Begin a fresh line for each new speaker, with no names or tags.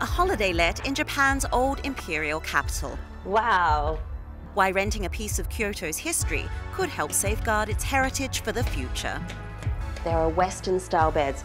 a holiday let in Japan's old imperial capital.
Wow.
Why renting a piece of Kyoto's history could help safeguard its heritage for the future.
There are Western style beds,